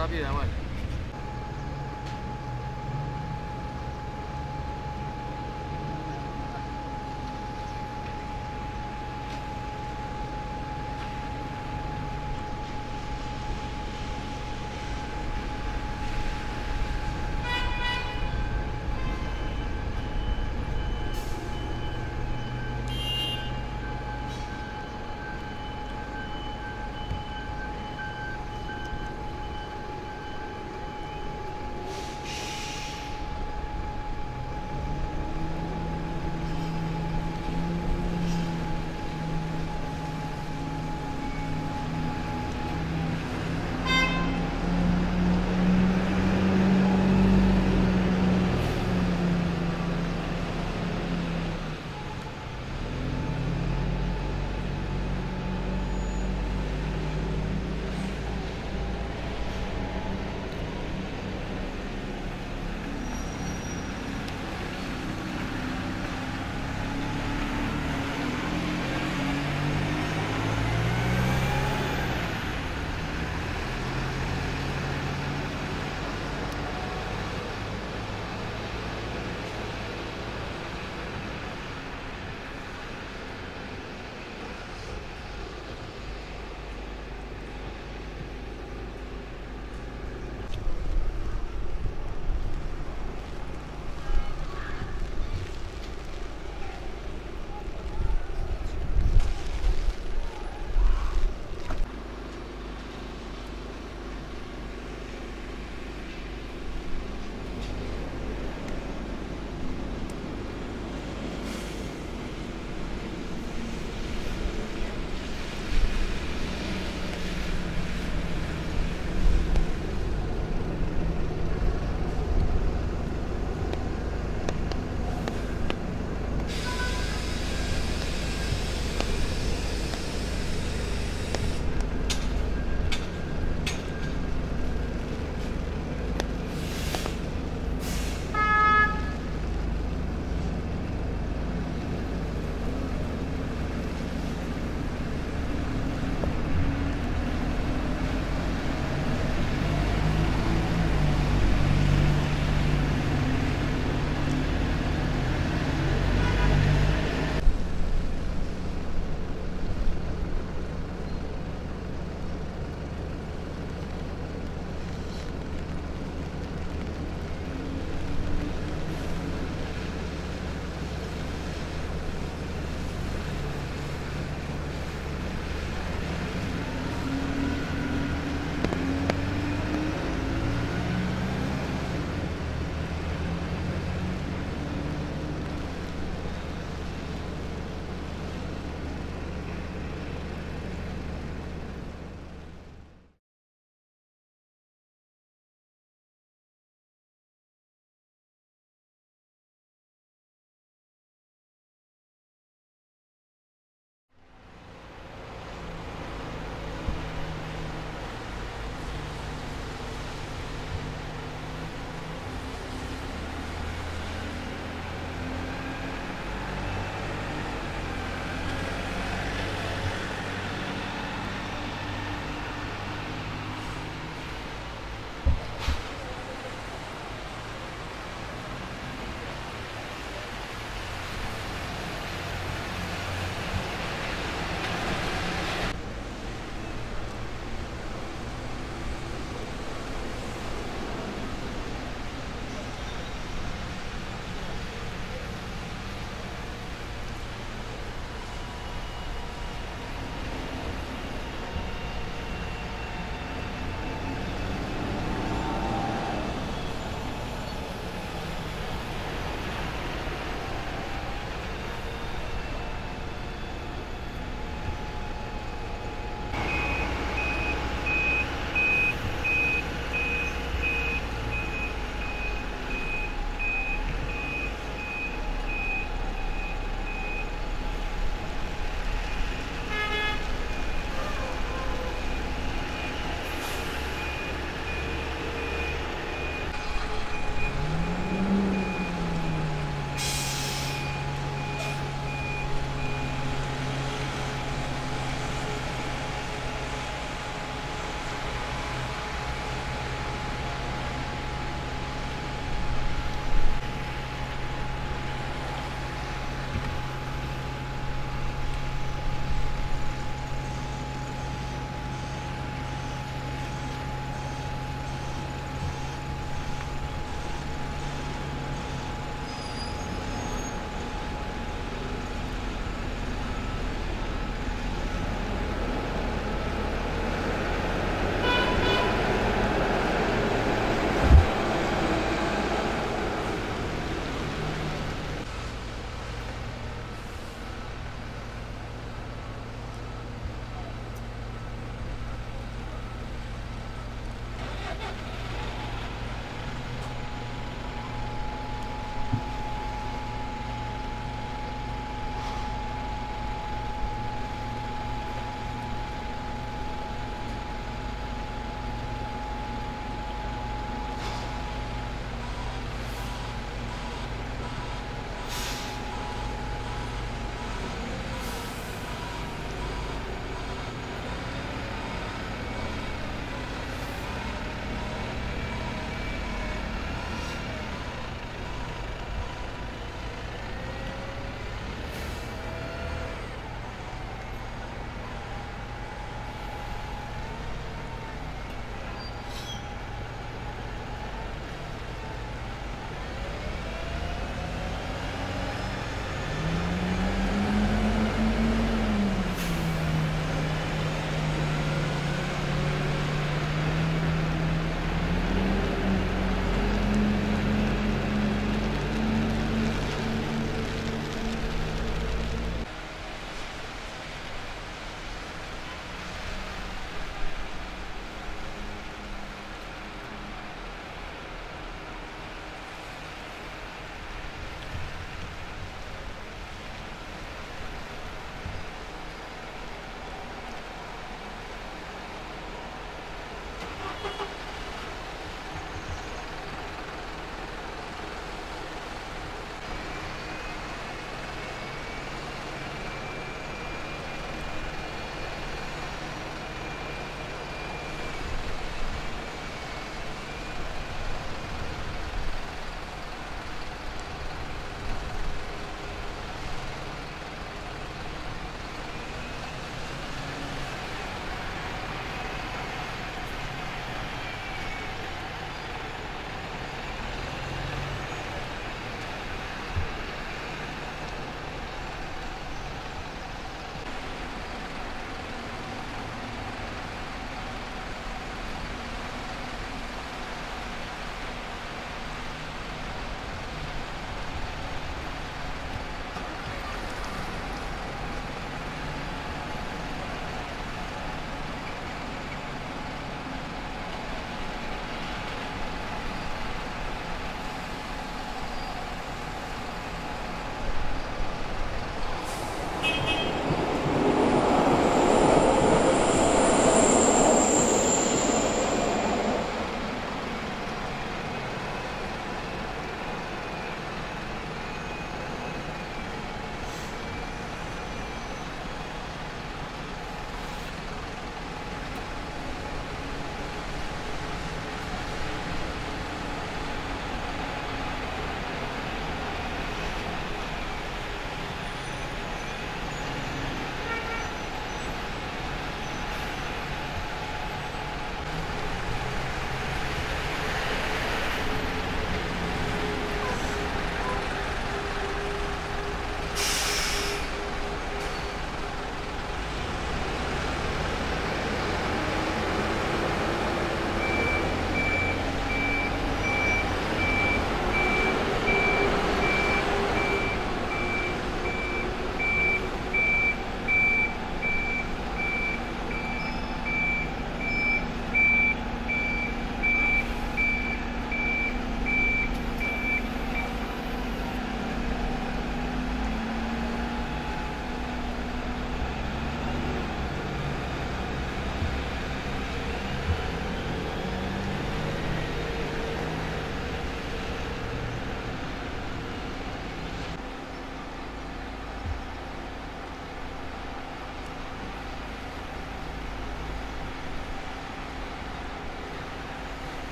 他必然会。